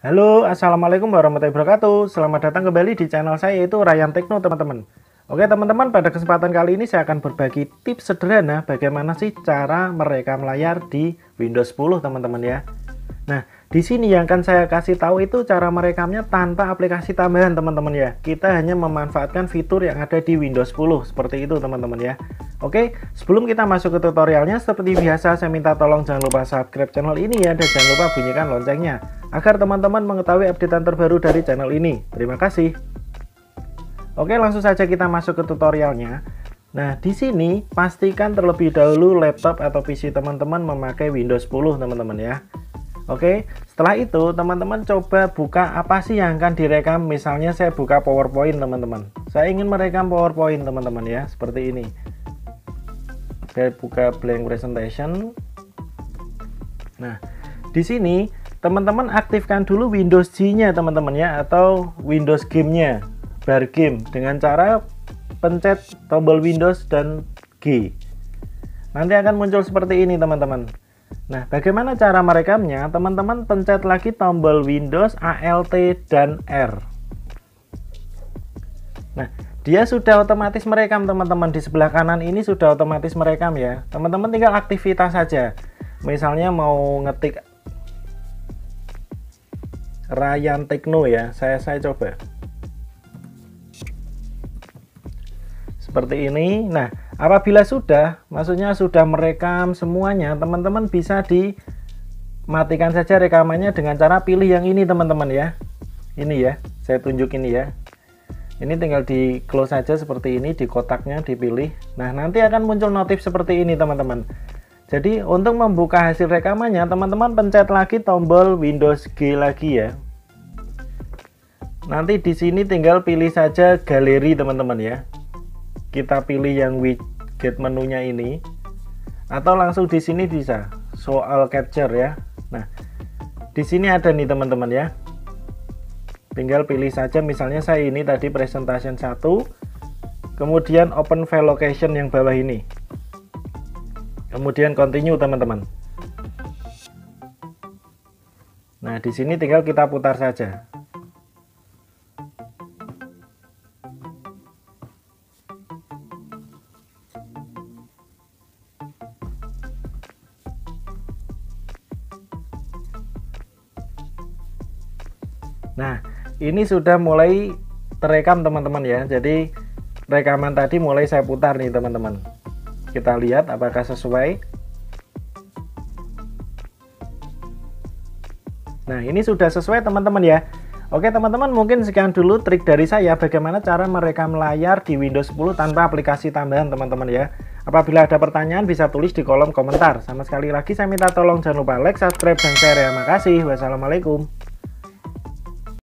Halo, Assalamualaikum warahmatullahi wabarakatuh. Selamat datang kembali di channel saya yaitu Ryan Tekno teman-teman. Oke teman-teman, pada kesempatan kali ini saya akan berbagi tips sederhana Bagaimana sih cara merekam layar di Windows 10 teman-teman ya. Nah, di sini yang akan saya kasih tahu itu cara merekamnya tanpa aplikasi tambahan teman-teman ya Kita hanya memanfaatkan fitur yang ada di Windows 10 Seperti itu teman-teman ya Oke, sebelum kita masuk ke tutorialnya Seperti biasa saya minta tolong jangan lupa subscribe channel ini ya Dan jangan lupa bunyikan loncengnya agar teman-teman mengetahui updatean terbaru dari channel ini. Terima kasih. Oke, langsung saja kita masuk ke tutorialnya. Nah, di sini pastikan terlebih dahulu laptop atau PC teman-teman memakai Windows 10, teman-teman ya. Oke, setelah itu teman-teman coba buka apa sih yang akan direkam. Misalnya saya buka PowerPoint, teman-teman. Saya ingin merekam PowerPoint, teman-teman ya, seperti ini. Saya buka blank presentation. Nah, di sini teman-teman aktifkan dulu Windows G-nya teman-teman ya atau Windows Game-nya bar game dengan cara pencet tombol Windows dan G nanti akan muncul seperti ini teman-teman nah bagaimana cara merekamnya? Teman-teman pencet lagi tombol Windows ALT dan R. Nah dia sudah otomatis merekam teman-teman. Di sebelah kanan ini sudah otomatis merekam ya. Teman-teman tinggal aktivitas saja. Misalnya mau ngetik Ryan Tekno ya. Saya saya coba. Seperti ini. Nah apabila sudah maksudnya sudah merekam semuanya teman-teman bisa dimatikan saja rekamannya dengan cara pilih yang ini teman-teman ya ini ya saya tunjuk ini ya ini tinggal di close saja seperti ini di kotaknya dipilih nah nanti akan muncul notif seperti ini teman-teman jadi untuk membuka hasil rekamannya, teman-teman pencet lagi tombol Windows G lagi ya. Nanti di sini tinggal pilih saja galeri teman-teman ya. Kita pilih yang widget menunya ini. Atau langsung di sini bisa soal capture ya. Nah, di sini ada nih teman-teman ya. Tinggal pilih saja misalnya saya ini tadi presentation 1 kemudian open file location yang bawah ini kemudian continue teman-teman nah di sini tinggal kita putar saja Nah, ini sudah mulai terekam teman-teman ya. Jadi rekaman tadi mulai saya putar nih teman-teman. Kita lihat apakah sesuai. Nah, ini sudah sesuai teman-teman ya. Oke teman-teman, mungkin sekian dulu trik dari saya bagaimana cara merekam layar di Windows 10 tanpa aplikasi tambahan teman-teman ya. Apabila ada pertanyaan bisa tulis di kolom komentar. Sama sekali lagi saya minta tolong jangan lupa like, subscribe, dan share ya. Makasih. Wassalamualaikum.